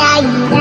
daddy.